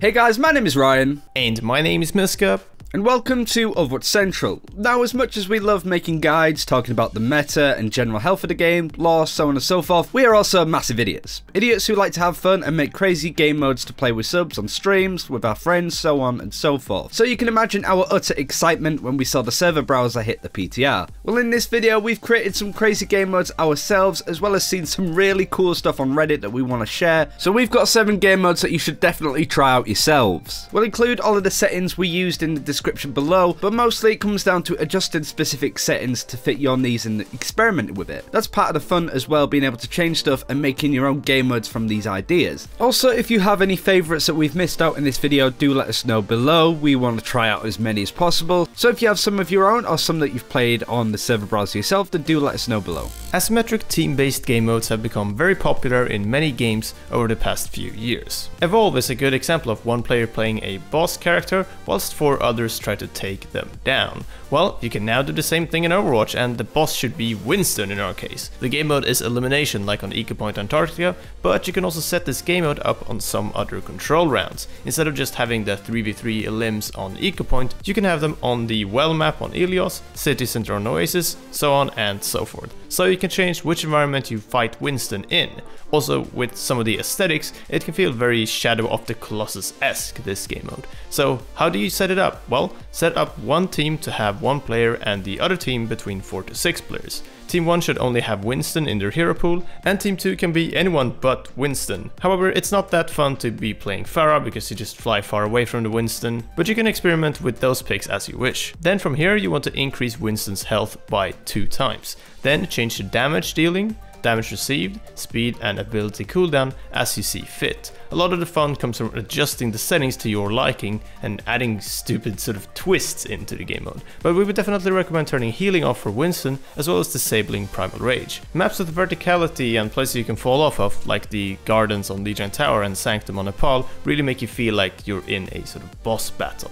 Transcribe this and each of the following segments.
Hey guys, my name is Ryan. And my name is Miska. And welcome to Overwatch Central. Now, as much as we love making guides, talking about the meta and general health of the game, lore, so on and so forth, we are also massive idiots. Idiots who like to have fun and make crazy game modes to play with subs on streams, with our friends, so on and so forth. So you can imagine our utter excitement when we saw the server browser hit the PTR. Well, in this video, we've created some crazy game modes ourselves, as well as seen some really cool stuff on Reddit that we want to share. So we've got seven game modes that you should definitely try out yourselves. We'll include all of the settings we used in the description below, but mostly it comes down to adjusting specific settings to fit your needs and experimenting with it. That's part of the fun as well, being able to change stuff and making your own game modes from these ideas. Also, if you have any favourites that we've missed out in this video, do let us know below. We want to try out as many as possible. So if you have some of your own or some that you've played on the server browser yourself, then do let us know below. Asymmetric team-based game modes have become very popular in many games over the past few years. Evolve is a good example of one player playing a boss character whilst four others others try to take them down. Well, you can now do the same thing in Overwatch and the boss should be Winston in our case. The game mode is elimination like on Eco Point Antarctica, but you can also set this game mode up on some other control rounds. Instead of just having the 3v3 elims on Eco Point, you can have them on the well map on Ilios, City Center on Oasis, so on and so forth. So you can change which environment you fight Winston in. Also, with some of the aesthetics, it can feel very Shadow of the Colossus-esque, this game mode. So, how do you set it up? Well, set up one team to have one player and the other team between 4 to 6 players. Team 1 should only have Winston in their hero pool, and Team 2 can be anyone but Winston. However, it's not that fun to be playing Pharah because you just fly far away from the Winston, but you can experiment with those picks as you wish. Then from here you want to increase Winston's health by 2 times. Then change the damage dealing, damage received, speed and ability cooldown as you see fit. A lot of the fun comes from adjusting the settings to your liking and adding stupid sort of twists into the game mode. But we would definitely recommend turning healing off for Winston as well as disabling Primal Rage. Maps with verticality and places you can fall off of, like the gardens on Lijiang Tower and Sanctum on Nepal, really make you feel like you're in a sort of boss battle.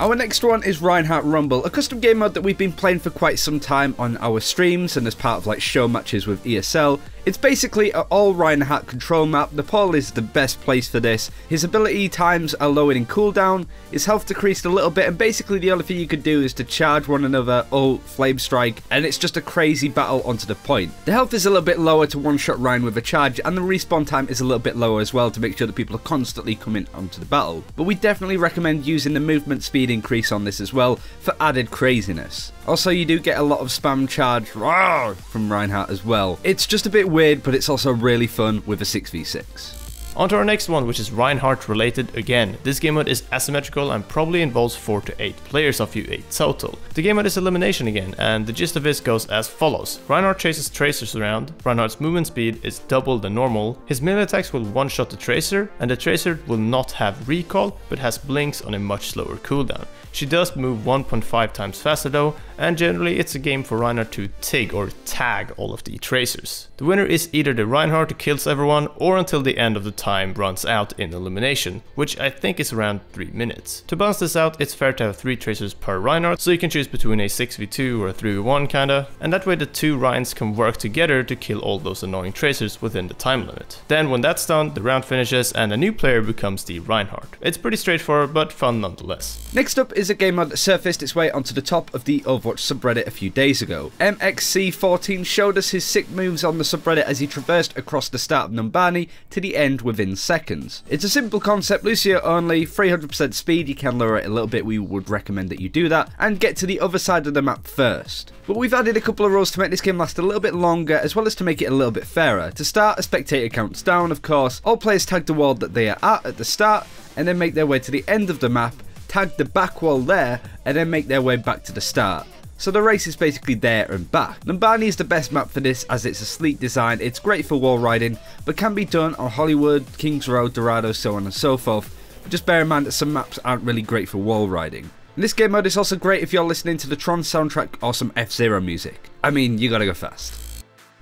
Our next one is Reinhardt Rumble, a custom game mode that we've been playing for quite some time on our streams and as part of like show matches with ESL. It's basically an all Reinhardt control map. Nepal is the best place for this. His ability times are lowered in cooldown, his health decreased a little bit, and basically the only thing you could do is to charge one another, ult, flame strike, and it's just a crazy battle onto the point. The health is a little bit lower to one-shot Rein with a charge, and the respawn time is a little bit lower as well to make sure that people are constantly coming onto the battle. But we definitely recommend using the movement speed increase on this as well for added craziness. Also, you do get a lot of spam charge from Reinhardt as well. It's just a bit weird, but it's also really fun with a 6v6. On to our next one, which is Reinhardt related again. This game mode is asymmetrical and probably involves 4 to 8 players of you 8 total. The game mode is elimination again, and the gist of this goes as follows. Reinhardt chases tracers around, Reinhardt's movement speed is double the normal, his melee attacks will one-shot the tracer, and the tracer will not have recall, but has blinks on a much slower cooldown. She does move 1.5 times faster though, and generally it's a game for Reinhardt to TIG or tag all of the tracers. The winner is either the Reinhardt who kills everyone or until the end of the time runs out in elimination, which I think is around 3 minutes. To balance this out, it's fair to have 3 tracers per Reinhardt, so you can choose between a 6v2 or a 3v1 kinda, and that way the two Reins can work together to kill all those annoying tracers within the time limit. Then when that's done, the round finishes and a new player becomes the Reinhardt. It's pretty straightforward but fun nonetheless. Next up is a game that surfaced its way onto the top of the Overwatch subreddit a few days ago. MXC14 showed us his sick moves on the subreddit as he traversed across the start of Numbani to the end within seconds. It's a simple concept, Lucio only, 300% speed, you can lower it a little bit, we would recommend that you do that, and get to the other side of the map first. But we've added a couple of rules to make this game last a little bit longer, as well as to make it a little bit fairer. To start, a spectator counts down, of course, all players tag the wall that they are at at the start, and then make their way to the end of the map tag the back wall there, and then make their way back to the start. So the race is basically there and back. Numbani is the best map for this as it's a sleek design, it's great for wall riding, but can be done on Hollywood, Kings Road, Dorado, so on and so forth. But just bear in mind that some maps aren't really great for wall riding. And this game mode is also great if you're listening to the Tron soundtrack or some F-Zero music. I mean, you gotta go fast.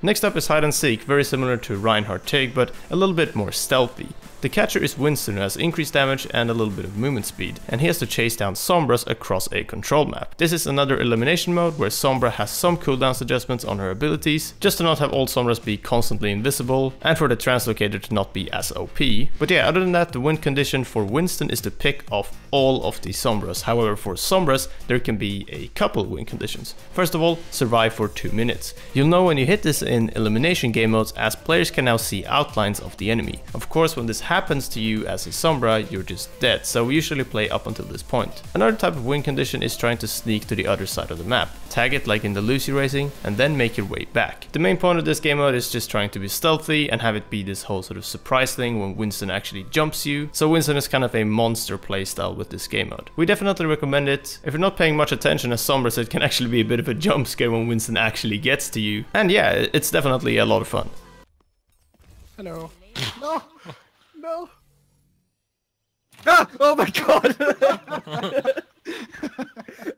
Next up is Hide and Seek, very similar to Reinhardt TIG, but a little bit more stealthy. The catcher is Winston who has increased damage and a little bit of movement speed, and he has to chase down Sombras across a control map. This is another elimination mode where Sombra has some cooldowns adjustments on her abilities, just to not have all Sombras be constantly invisible, and for the translocator to not be as OP. But yeah, other than that, the win condition for Winston is to pick off all of the Sombras. However, for Sombras, there can be a couple win conditions. First of all, survive for 2 minutes. You'll know when you hit this in elimination game modes as players can now see outlines of the enemy. Of course, when this happens to you as a Sombra, you're just dead, so we usually play up until this point. Another type of win condition is trying to sneak to the other side of the map. Tag it like in the Lucio Racing, and then make your way back. The main point of this game mode is just trying to be stealthy and have it be this whole sort of surprise thing when Winston actually jumps you. So Winston is kind of a monster playstyle with this game mode. We definitely recommend it. If you're not paying much attention as Sombras, it can actually be a bit of a jump scare when Winston actually gets to you. And yeah, it's definitely a lot of fun. Hello. No! Ah! Oh my god!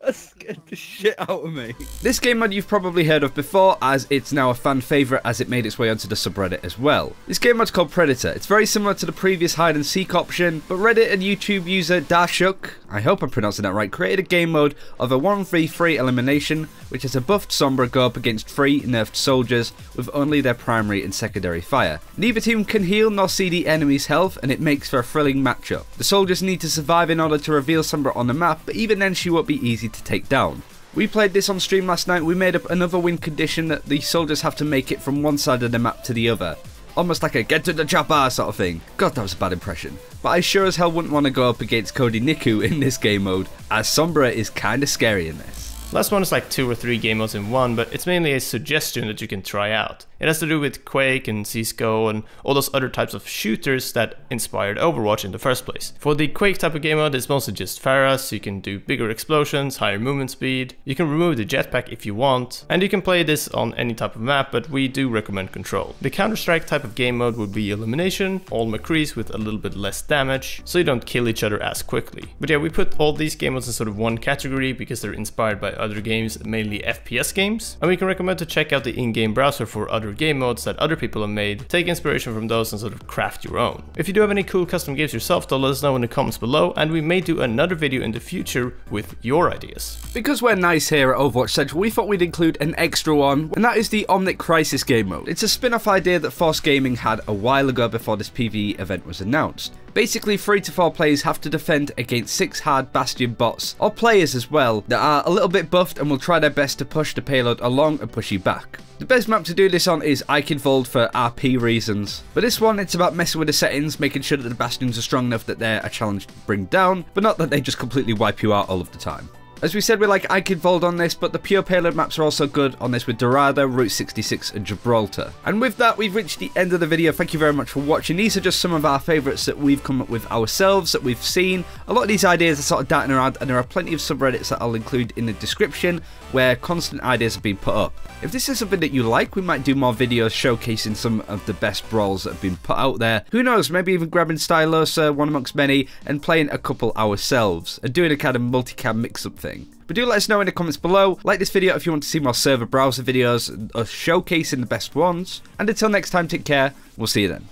that scared the shit out of me. This game mod you've probably heard of before as it's now a fan favourite as it made its way onto the subreddit as well. This game mod's called Predator. It's very similar to the previous hide and seek option, but Reddit and YouTube user Dashuk, I hope I'm pronouncing that right, created a game mode of a 1v3 elimination which has a buffed Sombra go up against three nerfed soldiers with only their primary and secondary fire. Neither team can heal nor see the enemy's health and it makes for a thrilling matchup. The soldiers need to survive in order to reveal Sombra on the map, but even then she won't be easy to take down. We played this on stream last night, we made up another win condition that the soldiers have to make it from one side of the map to the other. Almost like a get to the chopper sort of thing. God, that was a bad impression. But I sure as hell wouldn't want to go up against Cody Niku in this game mode, as Sombra is kinda scary in this. Last one is like two or three game modes in one, but it's mainly a suggestion that you can try out. It has to do with Quake and CSGO and all those other types of shooters that inspired Overwatch in the first place. For the Quake type of game mode, it's mostly just Pharah, so you can do bigger explosions, higher movement speed, you can remove the jetpack if you want, and you can play this on any type of map, but we do recommend Control. The Counter-Strike type of game mode would be Elimination, all McCrees with a little bit less damage, so you don't kill each other as quickly. But yeah, we put all these game modes in sort of one category because they're inspired by other games, mainly FPS games, and we can recommend to check out the in-game browser for other game modes that other people have made, take inspiration from those and sort of craft your own. If you do have any cool custom games yourself though, let us know in the comments below and we may do another video in the future with your ideas. Because we're nice here at Overwatch Central, we thought we'd include an extra one, and that is the Omnic Crisis game mode. It's a spin-off idea that Force Gaming had a while ago before this PvE event was announced. Basically, 3 to 4 players have to defend against 6 hard Bastion bots, or players as well, that are a little bit buffed and will try their best to push the payload along and push you back. The best map to do this on is Eichenwald for RP reasons, but this one it's about messing with the settings, making sure that the Bastions are strong enough that they're a challenge to bring down, but not that they just completely wipe you out all of the time. As we said, we like Eichenwald on this, but the pure payload maps are also good on this with Dorado, Route 66 and Gibraltar. And with that, we've reached the end of the video. Thank you very much for watching. These are just some of our favourites that we've come up with ourselves, that we've seen. A lot of these ideas are sort of darting around, and there are plenty of subreddits that I'll include in the description where constant ideas have been put up. If this is something that you like, we might do more videos showcasing some of the best brawls that have been put out there. Who knows, maybe even grabbing Stylosa, one amongst many, and playing a couple ourselves, and doing a kind of multicam mix-up thing. But do let us know in the comments below. Like this video if you want to see more server browser videos, us showcasing the best ones. And until next time, take care. We'll see you then.